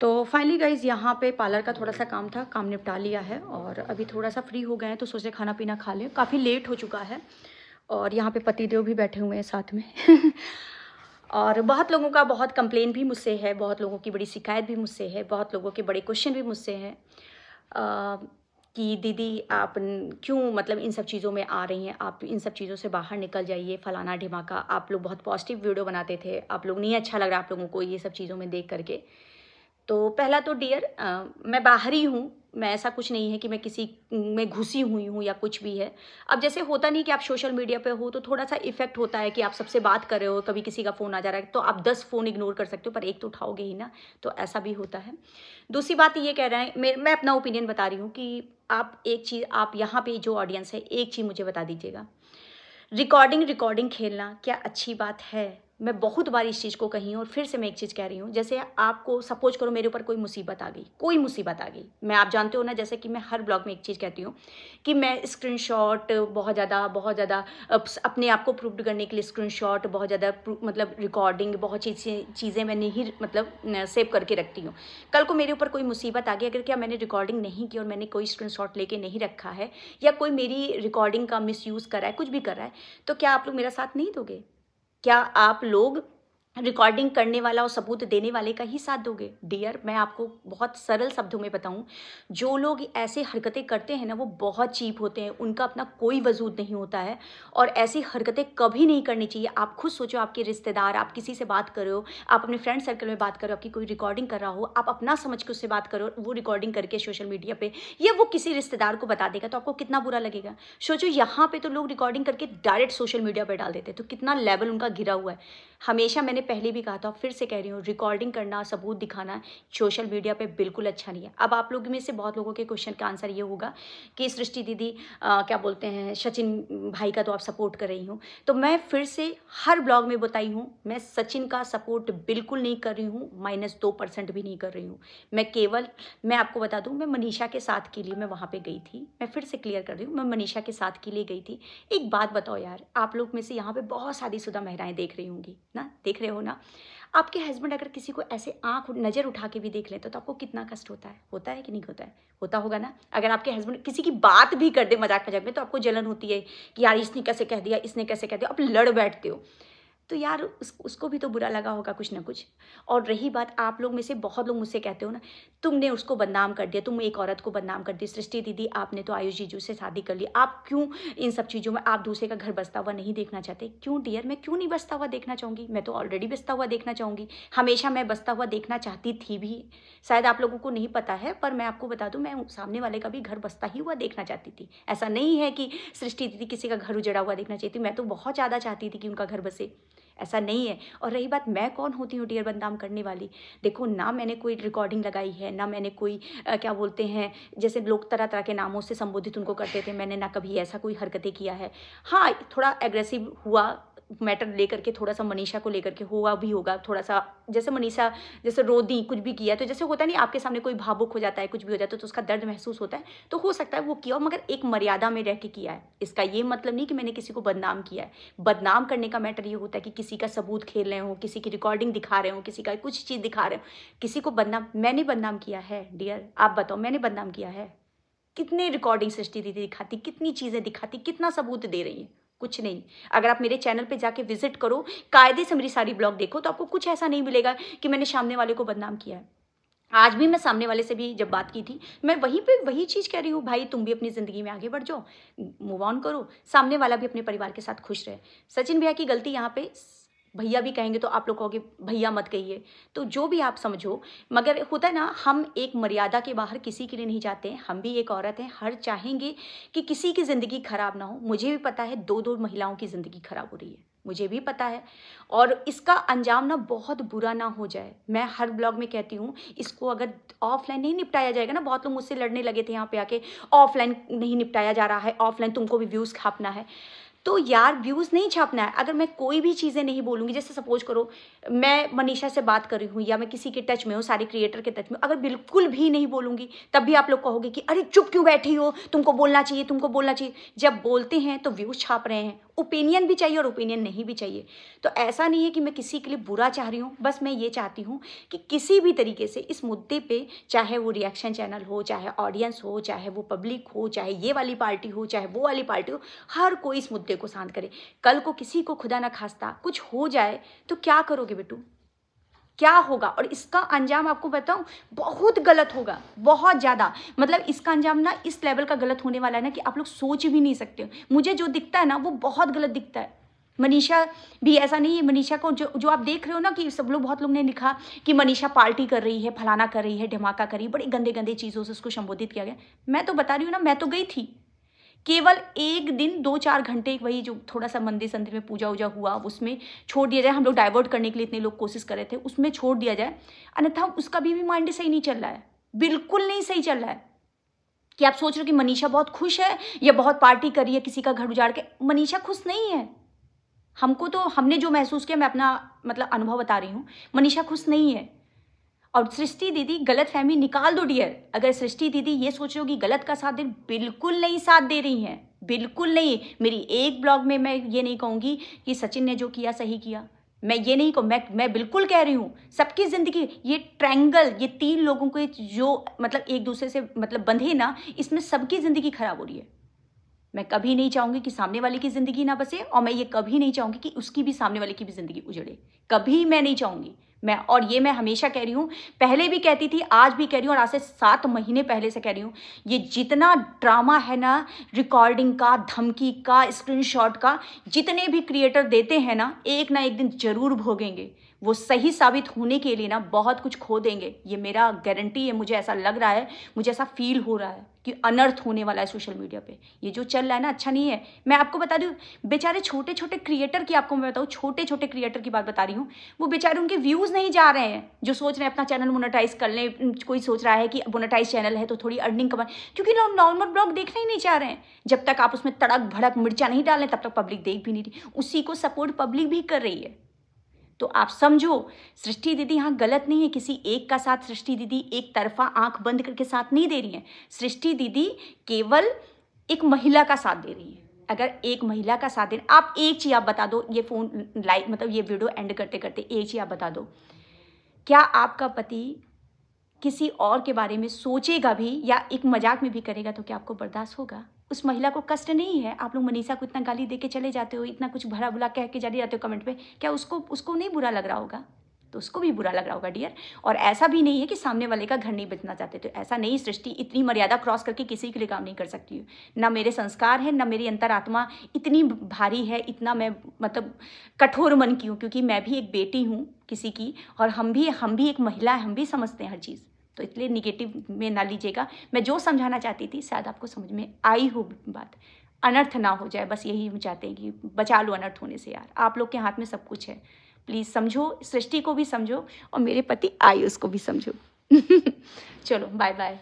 तो finally guys यहाँ पे पार्लर का थोड़ा सा काम था, काम निपटा लिया है और अभी थोड़ा सा फ्री हो गए हैं तो सोचे खाना पीना खा लें। काफ़ी लेट हो चुका है और यहाँ पे पतिदेव भी बैठे हुए हैं साथ में। और बहुत लोगों का बहुत कंप्लेन भी मुझसे है, बहुत लोगों की बड़ी शिकायत भी मुझसे है, बहुत लोगों के बड़े क्वेश्चन भी मुझसे हैं कि दीदी आप क्यों मतलब इन सब चीज़ों में आ रही हैं? आप इन सब चीज़ों से बाहर निकल जाइए, फलाना ढिमाका। आप लोग बहुत पॉजिटिव वीडियो बनाते थे, आप लोग नहीं अच्छा लग रहा आप लोगों को ये सब चीज़ों में देख करके। तो पहला तो डियर मैं बाहर ही हूँ। मैं, ऐसा कुछ नहीं है कि मैं किसी, में घुसी हुई हूँ या कुछ भी है। अब जैसे होता नहीं कि आप सोशल मीडिया पे हो तो थोड़ा सा इफ़ेक्ट होता है कि आप सबसे बात कर रहे हो, कभी किसी का फ़ोन आ जा रहा है तो आप दस फ़ोन इग्नोर कर सकते हो, पर एक तो उठाओगे ही ना तो ऐसा भी होता है। दूसरी बात ये कह रहे हैं, मैं अपना ओपिनियन बता रही हूँ कि आप एक चीज़, आप यहाँ पर जो ऑडियंस है, एक चीज़ मुझे बता दीजिएगा। रिकॉर्डिंग रिकॉर्डिंग खेलना क्या अच्छी बात है? मैं बहुत बार इस चीज़ को कही हूँ और फिर से मैं एक चीज़ कह रही हूँ, जैसे आपको सपोज़ करो मेरे ऊपर कोई मुसीबत आ गई, कोई मुसीबत आ गई। मैं, आप जानते हो ना, जैसे कि मैं हर ब्लॉग में एक चीज़ कहती हूँ कि मैं स्क्रीनशॉट बहुत ज़्यादा बहुत ज़्यादा अपने आप को प्रूव करने के लिए स्क्रीनशॉट बहुत ज़्यादा मतलब रिकॉर्डिंग बहुत चीज़ें चीज़ें मैं नहीं मतलब सेव करके रखती हूँ। कल को मेरे ऊपर कोई मुसीबत आ गई, अगर क्या मैंने रिकॉर्डिंग नहीं की और मैंने कोई स्क्रीन लेके नहीं रखा है, या कोई मेरी रिकॉर्डिंग का मिस यूज़ कर है, कुछ भी कर रहा है तो क्या आप लोग मेरा साथ नहीं दोगे? क्या आप लोग रिकॉर्डिंग करने वाला और सबूत देने वाले का ही साथ दोगे। डियर मैं आपको बहुत सरल शब्दों में बताऊँ, जो लोग ऐसे हरकतें करते हैं ना, वो बहुत चीप होते हैं, उनका अपना कोई वजूद नहीं होता है और ऐसी हरकतें कभी नहीं करनी चाहिए। आप खुद सोचो, आपके रिश्तेदार, आप किसी से बात करो आप अपने फ्रेंड सर्कल में बात करो आपकी कोई रिकॉर्डिंग कर रहा हो, आप अपना समझ के उससे बात करो वो रिकॉर्डिंग करके सोशल मीडिया पर या वो किसी रिश्तेदार को बता देगा तो आपको कितना बुरा लगेगा। सोचो, यहाँ पर तो लोग रिकॉर्डिंग करके डायरेक्ट सोशल मीडिया पर डाल देते तो कितना लेवल उनका गिरा हुआ है। हमेशा मैंने पहले भी कहा था फिर से कह रही हूँ रिकॉर्डिंग करना सबूत दिखाना सोशल मीडिया पे बिल्कुल अच्छा नहीं है। अब आप लोग में से बहुत लोगों के क्वेश्चन का आंसर ये होगा कि सृष्टि दीदी आ, क्या बोलते हैं सचिन भाई का तो आप सपोर्ट कर रही हूँ। तो मैं फिर से हर ब्लॉग में बताई हूँ मैं सचिन का सपोर्ट बिल्कुल नहीं कर रही हूँ माइनस दो परसेंट भी नहीं कर रही हूँ। मैं केवल मैं आपको बता दूँ मैं मनीषा के साथ के लिए मैं वहाँ पर गई थी। मैं फिर से क्लियर कर रही हूँ मैं मनीषा के साथ के लिए गई थी। एक बात बताओ यार आप लोग में से यहाँ पर बहुत सारी शादीशुदा महिलाएँ देख रही होंगी ना? देख रहे हो? ना, आपके हस्बैंड अगर किसी को ऐसे आँख नज़र उठा के भी देख लेते तो आपको कितना कष्ट होता है? होता है कि नहीं होता है? होता होगा ना? अगर आपके हस्बैंड किसी की बात भी कर दे मज़ाक मज़ाक में तो आपको जलन होती है कि यार, इसने कैसे कह दिया, इसने कैसे कह दिया, आप लड़ बैठते हो। तो यार उस, उसको भी तो बुरा लगा होगा कुछ ना कुछ। और रही बात आप लोग में से बहुत लोग मुझसे कहते हो ना तुमने उसको बदनाम कर दिया तुम एक औरत को बदनाम कर दी सृष्टि दीदी आपने तो आयुष जीजू से शादी कर ली आप क्यों इन सब चीज़ों में आप दूसरे का घर बसता हुआ नहीं देखना चाहते? क्यों डियर मैं क्यों नहीं बसता हुआ देखना चाहूँगी? मैं तो ऑलरेडी बसता हुआ देखना चाहूँगी। हमेशा मैं बसता हुआ देखना चाहती थी भी। शायद आप लोगों को नहीं पता है पर मैं आपको बता दूँ मैं सामने वाले का भी घर बसता ही हुआ देखना चाहती थी। ऐसा नहीं है कि सृष्टि दीदी किसी का घर उजड़ा हुआ देखना चाहती मैं तो बहुत ज़्यादा चाहती थी कि उनका घर बसे। ऐसा नहीं है। और रही बात मैं कौन होती हूँ डियर बदनाम करने वाली? देखो ना मैंने कोई रिकॉर्डिंग लगाई है ना मैंने कोई आ, क्या बोलते हैं जैसे लोग तरह तरह के नामों से संबोधित उनको करते थे मैंने ना कभी ऐसा कोई हरकतें किया है। हाँ थोड़ा एग्रेसिव हुआ मैटर लेकर के, थोड़ा सा मनीषा को लेकर के हुआ भी होगा, थोड़ा सा, जैसे मनीषा, जैसे रो दी कुछ भी किया तो जैसे होता नहीं आपके सामने कोई भावुक हो जाता है, कुछ भी हो जाता है तो उसका दर्द महसूस होता है तो हो सकता है वो किया मगर एक मर्यादा में रह के किया है। इसका ये मतलब नहीं कि मैंने किसी को बदनाम किया है। बदनाम करने का मैटर ये होता है कि किसी का सबूत खेल रहे हो, किसी की रिकॉर्डिंग दिखा रहे हो, किसी का कुछ चीज़ दिखा रहे हो। किसी को बदनाम, मैंने बदनाम किया है डियर आप बताओ, मैंने बदनाम किया है। कितने रिकॉर्डिंग सृष्टि दीदी दिखाती, कितनी चीज़ें दिखाती, कितना सबूत दे रही है। कुछ नहीं। अगर आप मेरे चैनल पे जाके विज़िट करो, कायदे से मेरी सारी ब्लॉग देखो तो आपको कुछ ऐसा नहीं मिलेगा कि मैंने सामने वाले को बदनाम किया है। आज भी मैं सामने वाले से भी जब बात की थी, मैं वहीं पे वही चीज़ कह रही हूँ, भाई, तुम भी अपनी ज़िंदगी में आगे बढ़ जाओ मूव ऑन करो, सामने वाला भी अपने परिवार के साथ खुश रहे। सचिन भैया की गलती यहाँ पे भैया भी कहेंगे तो आप लोग कहोगे, भैया मत कहिए। तो जो भी आप समझो, मगर होता है ना, हम एक मर्यादा के बाहर किसी के लिए नहीं जाते हैं हम भी एक औरत हैं, हर चाहेंगे कि किसी की ज़िंदगी ख़राब ना हो। मुझे भी पता है दो दो महिलाओं की ज़िंदगी ख़राब हो रही है, मुझे भी पता है। और इसका अंजाम ना बहुत बुरा ना हो जाए। मैं हर ब्लॉग में कहती हूँ, इसको अगर ऑफलाइन नहीं निपटाया जाएगा ना, बहुत लोग मुझसे लड़ने लगे थे यहाँ पे आके, ऑफलाइन नहीं निपटाया जा रहा है, ऑफलाइन तुमको भी व्यूज़ खापना है। तो यार व्यूज़ नहीं छापना है। अगर मैं कोई भी चीज़ें नहीं बोलूँगी, जैसे सपोज़ करो, मैं मनीषा से बात कर रही हूँ या मैं किसी के टच में हूँ, सारे क्रिएटर के टच में अगर बिल्कुल भी नहीं बोलूँगी, तब भी आप लोग कहोगे कि, अरे, चुप क्यों बैठी हो? तुमको बोलना चाहिए, तुमको बोलना चाहिए। जब बोलते हैं तो व्यूज़ छाप रहे हैं। ओपिनियन भी चाहिए और ओपिनियन नहीं भी चाहिए। तो ऐसा नहीं है कि मैं किसी के लिए बुरा चाह रही हूँ, बस मैं ये चाहती हूँ कि किसी भी तरीके से इस मुद्दे पे चाहे वो रिएक्शन चैनल हो, चाहे ऑडियंस हो, चाहे वो पब्लिक हो, चाहे ये वाली पार्टी हो, चाहे वो वाली पार्टी हो, हर कोई इस मुद्दे को शांत करे। कल को किसी को खुदा ना खास्ता कुछ हो जाए तो क्या करोगे बेटू? क्या होगा? और इसका अंजाम आपको बताऊँ, बहुत गलत होगा, बहुत ज़्यादा। मतलब इसका अंजाम ना इस लेवल का गलत होने वाला है ना कि आप लोग सोच भी नहीं सकते मुझे जो दिखता है ना, वो बहुत गलत दिखता है। मनीषा भी ऐसा नहीं है, मनीषा को जो जो आप देख रहे हो ना कि सब लोग, बहुत लोग ने लिखा कि मनीषा पार्टी कर रही है, फलाना कर रही है धमाका कर रही है, बड़ी गंदे गंदे चीज़ों से उसको संबोधित किया गया। मैं तो बता रही हूँ ना, मैं तो गई थी। केवल एक दिन दो चार घंटे वही जो थोड़ा सा मंदिर संदिर में पूजा उजा हुआ उसमें छोड़ दिया जाए। हम लोग डाइवर्ट करने के लिए इतने लोग कोशिश कर रहे थे उसमें छोड़ दिया जाए। अन्यथा उसका भी, भी माइंड सही नहीं चल रहा है। बिल्कुल नहीं सही चल रहा है। कि आप सोच रहे हो कि मनीषा बहुत खुश है या बहुत पार्टी करी है किसी का घर उजाड़ के मनीषा खुश नहीं है। हमको तो हमने जो महसूस किया मैं अपना मतलब अनुभव बता रही हूँ मनीषा खुश नहीं है। और सृष्टि दीदी, गलत फहमी निकाल दो डियर अगर सृष्टि दीदी ये सोच रहे हो कि गलत का साथ दे, बिल्कुल नहीं साथ दे रही हैं। बिल्कुल नहीं। मेरी एक ब्लॉग में मैं ये नहीं कहूँगी कि सचिन ने जो किया, सही किया। मैं ये नहीं कहूँ, मैं मैं बिल्कुल कह रही हूँ, सबकी ज़िंदगी, ये ट्रैंगल ये तीन लोगों के जो मतलब एक दूसरे से मतलब बंधे ना, इसमें सबकी ज़िंदगी खराब हो रही है। मैं कभी नहीं चाहूँगी कि सामने वाले की ज़िंदगी ना बसे, और मैं ये कभी नहीं चाहूँगी कि उसकी भी, सामने वाले की भी ज़िंदगी उजड़े। कभी मैं नहीं चाहूँगी मैं, और ये मैं हमेशा कह रही हूँ, पहले भी कहती थी, आज भी कह रही हूँ, और आज से सात महीने पहले से कह रही हूँ, ये जितना ड्रामा है ना रिकॉर्डिंग का, धमकी का स्क्रीनशॉट का, जितने भी क्रिएटर देते हैं ना, एक ना एक दिन ज़रूर भोगेंगे। वो सही साबित होने के लिए ना बहुत कुछ खो देंगे। ये मेरा गारंटी है, मुझे ऐसा लग रहा है, मुझे ऐसा फील हो रहा है कि अनर्थ होने वाला है सोशल मीडिया पे। ये जो चल रहा है ना अच्छा नहीं है। मैं आपको बता दूँ, बेचारे छोटे छोटे क्रिएटर की आपको मैं बताऊँ छोटे छोटे क्रिएटर की बात बता रही हूँ, वो बेचारे उनके व्यूज़ नहीं जा रहे हैं, जो सोच रहे हैं अपना चैनल मोनेटाइज कर लें, कोई सोच रहा है कि मोनेटाइज चैनल है तो थोड़ी अर्निंग कमा क्योंकि लोग नॉर्मल ब्लॉग देखना ही नहीं चाह रहे हैं। जब तक आप उसमें तड़क भड़क मिर्चा नहीं डालें, तब तक पब्लिक देख भी नहीं रही। उसी को सपोर्ट पब्लिक भी कर रही है। तो आप समझो, सृष्टि दीदी यहाँ गलत नहीं है, किसी एक का साथ सृष्टि दीदी एक तरफा आँख बंद करके साथ नहीं दे रही है। सृष्टि दीदी केवल एक महिला का साथ दे रही है। अगर एक महिला का साथ दे आप एक चीज़ आप बता दो, ये फ़ोन लाइक मतलब ये वीडियो एंड करते करते एक चीज़ आप बता दो। क्या आपका पति किसी और के बारे में सोचेगा भी या एक मज़ाक में भी करेगा तो क्या आपको बर्दाश्त होगा? उस महिला को कष्ट नहीं है? आप लोग मनीषा को इतना गाली दे के चले जाते हो, इतना कुछ भरा बुला कह के चले जाते हो कमेंट में, क्या उसको उसको नहीं बुरा लग रहा होगा? उसको भी बुरा लग रहा होगा डियर और ऐसा भी नहीं है कि सामने वाले का घर नहीं बचना चाहते तो ऐसा नहीं सृष्टि इतनी मर्यादा क्रॉस करके किसी के लिए काम नहीं कर सकती हूँ। ना मेरे संस्कार है, ना मेरी अंतरात्मा इतनी भारी है, इतना मैं मतलब कठोर मन की हूँ, क्योंकि मैं भी एक बेटी हूँ किसी की, और हम भी हम भी एक महिला है, हम भी समझते हैं हर चीज़। तो इसलिए निगेटिव में ना लीजिएगा। मैं जो समझाना चाहती थी, शायद आपको समझ में आई हो बात। अनर्थ ना हो जाए, बस यही हम चाहते हैं कि बचा लो अनर्थ होने से, यार। आप लोग के हाथ में सब कुछ है। प्लीज़ समझो, सृष्टि को भी समझो और मेरे पति आयुष को भी समझो। चलो बाय बाय